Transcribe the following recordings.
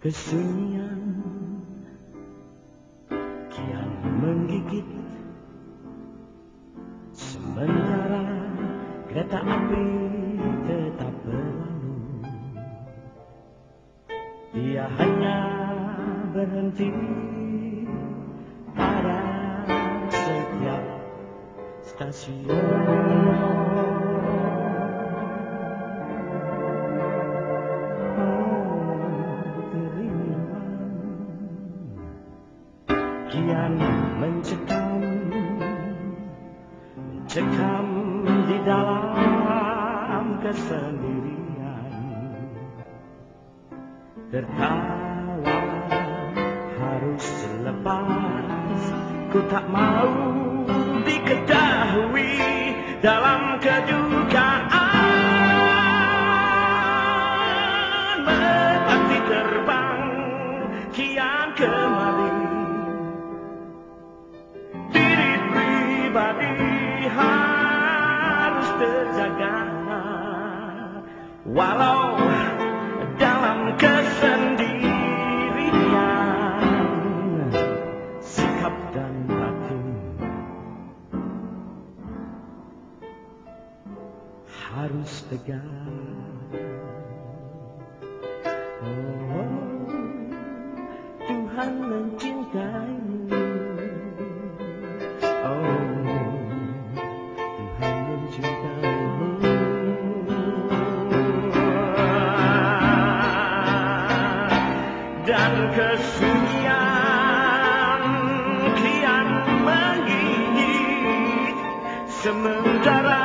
Kesunyian kian menggigit. Sementara kereta api tetap berlalu. Dia hanya berhenti pada setiap stasiun kian mencekam mencekam di dalam kesendirian. Tertawa harus lepas ku tak mau diketahui dalam kedukaan. Kian kemari terjaga Walau dalam kesendirian Sikap dan batin harus tegak Oh, Tuhan mencintaimu kesunyian kian menggigit sementara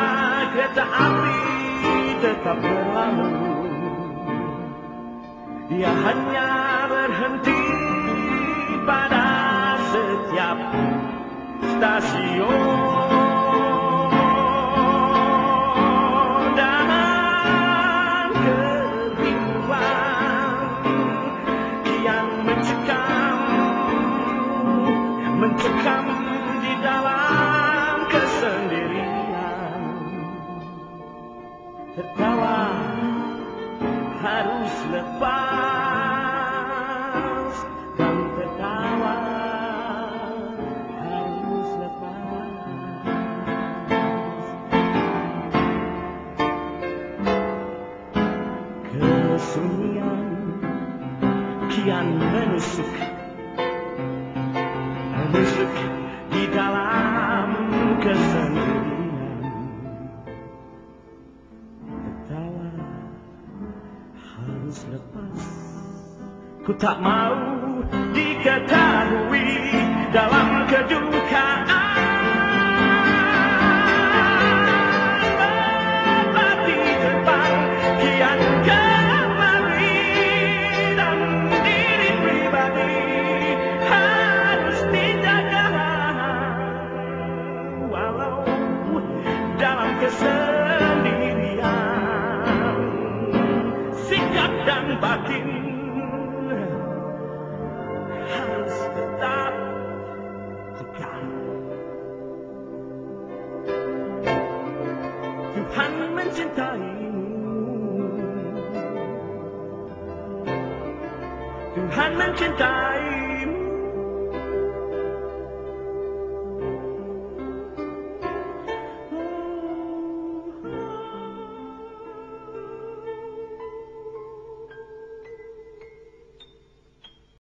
kereta api tetap berlalu. Dia hanya berhenti pada harus lepas dan tertawa harus lepas kesunyian kian menusuk menusuk ku tak mau diketahui dalam kedukaan. Merpati terbang Tuhan mencintaimu Tuhan mencintai